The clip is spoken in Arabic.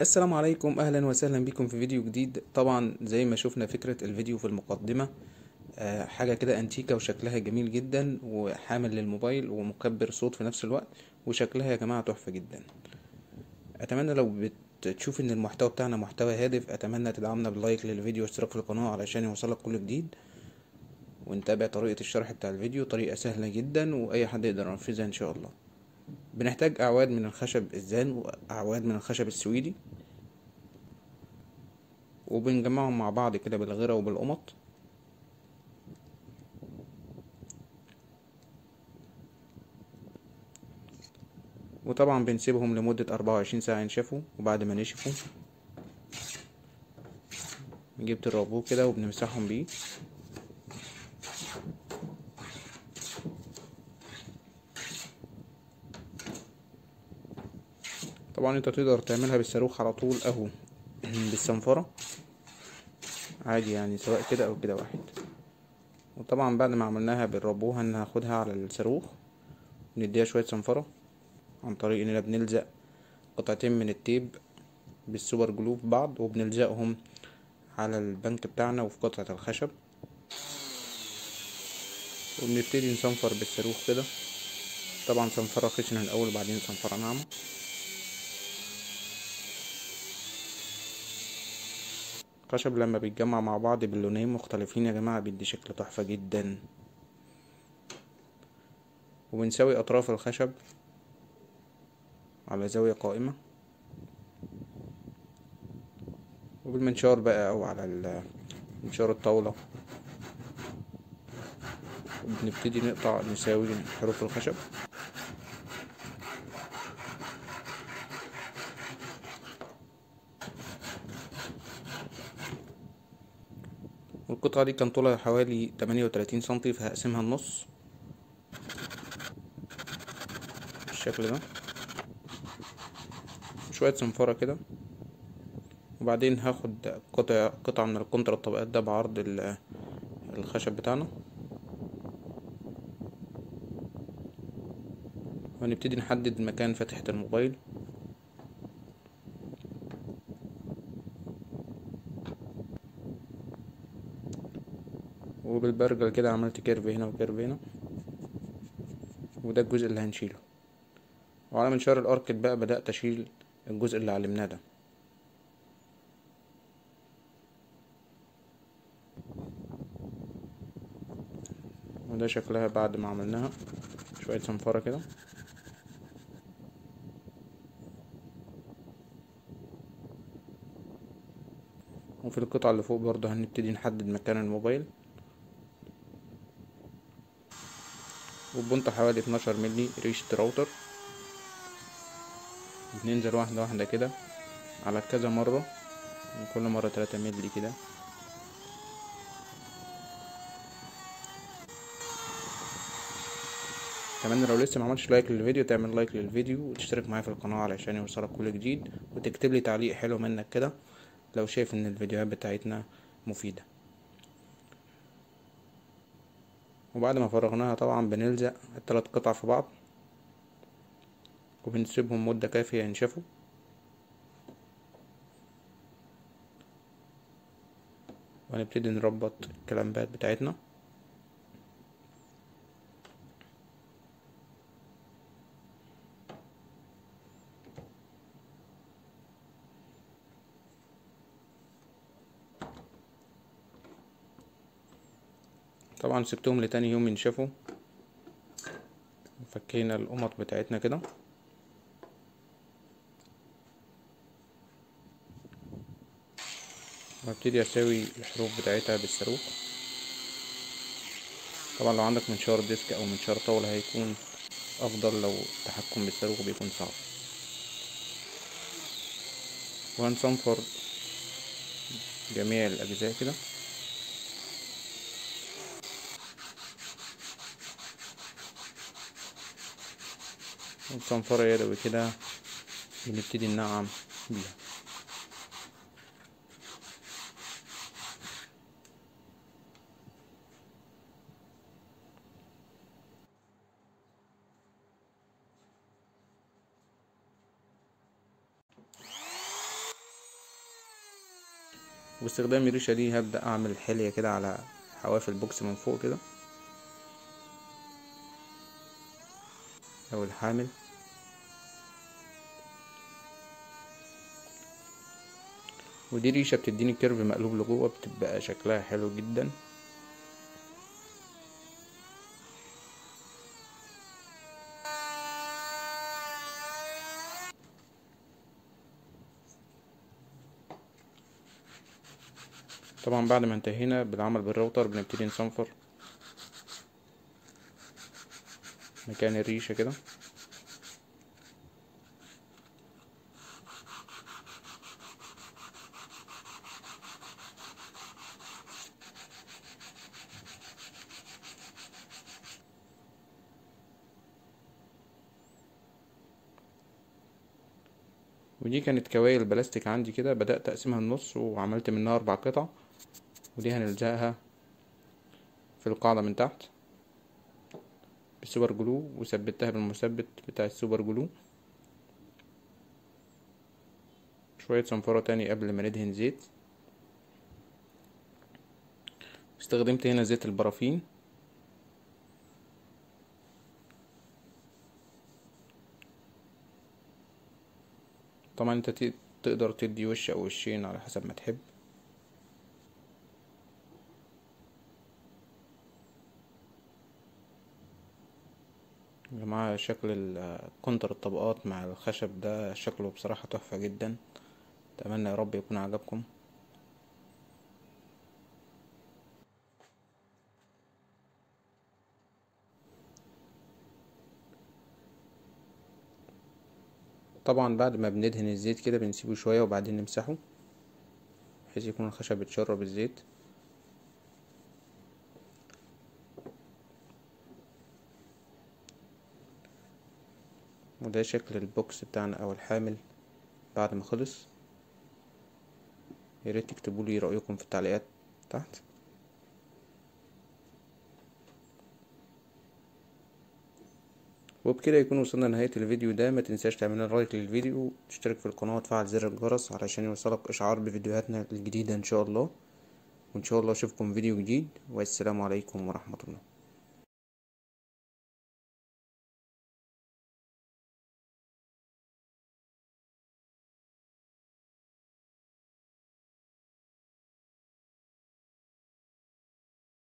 السلام عليكم. أهلا وسهلا بكم في فيديو جديد. طبعا زي ما شفنا فكرة الفيديو في المقدمة آه، حاجة كده أنتيكة وشكلها جميل جدا وحامل للموبايل ومكبر صوت في نفس الوقت وشكلها يا جماعة تحفة جدا. أتمنى لو بتشوف إن المحتوى بتاعنا محتوى هادف أتمنى تدعمنا باللايك للفيديو واشتراك في القناة علشان يوصلك كل جديد. ونتابع طريقة الشرح بتاع الفيديو طريقة سهلة جدا وأي حد يقدر ينفذها إن شاء الله. بنحتاج أعواد من الخشب الزان وأعواد من الخشب السويدي. وبنجمعهم مع بعض كده بالغيرة وبالقمط. وطبعا بنسيبهم لمدة أربعة وعشرين ساعة ينشفوا وبعد ما نشفوا جبت الرابو كده وبنمسحهم بيه. طبعا أنت تقدر تعملها بالصاروخ على طول أهو بالصنفرة. عادي يعني سواء كده أو كده واحد. وطبعا بعد ما عملناها بالربوها هناخدها على الصاروخ ونديها شوية صنفرة عن طريق اننا بنلزق قطعتين من التيب بالسوبر جلو في بعض وبنلزقهم على البنك بتاعنا وفي قطعة الخشب. وبنبتدي نصنفر بالصاروخ كده. طبعا صنفرة خشنة الأول وبعدين صنفرة ناعمة. الخشب لما بيتجمع مع بعض باللونين مختلفين يا جماعة بيدي شكل تحفة جدا. وبنساوي أطراف الخشب على زاوية قائمة. وبالمنشار بقى أو على منشار الطاولة. وبنبتدي نقطع نساوي حروف الخشب. والقطعة دي كان طولها حوالي تمانية وتلاتين سنتي فهقسمها النص. بالشكل ده. شوية صنفرة كده. وبعدين هاخد قطع قطعة من الكونتر الطبقات ده بعرض الخشب بتاعنا. وهنبتدي نحدد مكان فتحة الموبايل. وبالبرجل كده عملت curve هنا و curve هنا. وده الجزء اللي هنشيله. وعلى منشار الأركت بقى بدأت أشيل الجزء اللي علمناه ده. وده شكلها بعد ما عملناها. شوية صنفرة كده. وفي القطعة اللي فوق برضه هنبتدي نحدد مكان الموبايل. وبنطة حوالي اتناشر ملي ريشة راوتر. بننزل واحدة واحدة كده على كذا مرة كل مرة تلاتة ملي كده. اتمنى لو لسه معملتش like للفيديو تعمل like للفيديو وتشترك معايا في القناة علشان يوصلك كل جديد وتكتب لي تعليق حلو منك كده لو شايف إن الفيديوهات بتاعتنا مفيدة. وبعد ما فرغناها طبعا بنلزق التلات قطع في بعض وبنسيبهم مدة كافية ينشفوا. وهنبتدي نربط الكلامبات بتاعتنا. طبعا سبتهم لتاني يوم ينشفوا فكينا القمط بتاعتنا كده. وابتدي أساوي الحروف بتاعتها بالصاروخ. طبعا لو عندك منشار ديسك أو منشار طاولة هيكون أفضل لو التحكم بالصاروخ بيكون صعب. وهنصنفر جميع الأجزاء كده. وصنفرة يدوي كده بنبتدي ننعم بيها. وباستخدام الريشة دي هبدأ أعمل حلية كده على حواف البوكس من فوق كده. أو الحامل. ودي ريشة بتديني curve مقلوب لجوه بتبقى شكلها حلو جدا. طبعا بعد ما انتهينا بالعمل بالراوتر بنبتدي نصنفر. مكان الريشة كده. ودي كانت كوايل بلاستيك عندي كده بدأت أقسمها النص وعملت منها أربع قطع ودي هنلزقها في القاعدة من تحت. بال super glue وثبتها بالمثبت بتاع ال super glue. شوية صنفرة تاني قبل ما ندهن زيت. استخدمت هنا زيت البرافين. طبعا انت تقدر تدي وش أو وشين على حسب ما تحب. مع شكل كونتر الطبقات مع الخشب ده شكله بصراحة تحفة جدا. أتمنى يا رب يكون عجبكم. طبعا بعد ما بندهن الزيت كده بنسيبه شوية وبعدين نمسحه بحيث يكون الخشب اتشرب الزيت. وده شكل ال box بتاعنا أو الحامل بعد ما خلص. ياريت تكتبولي رأيكم في التعليقات تحت. وبكده يكون وصلنا لنهاية الفيديو ده. ما تنساش تعملنا like للفيديو تشترك في القناة وتفعل زر الجرس علشان يوصلك إشعار بفيديوهاتنا الجديدة إن شاء الله. وإن شاء الله أشوفكم فيديو جديد. والسلام عليكم ورحمة الله.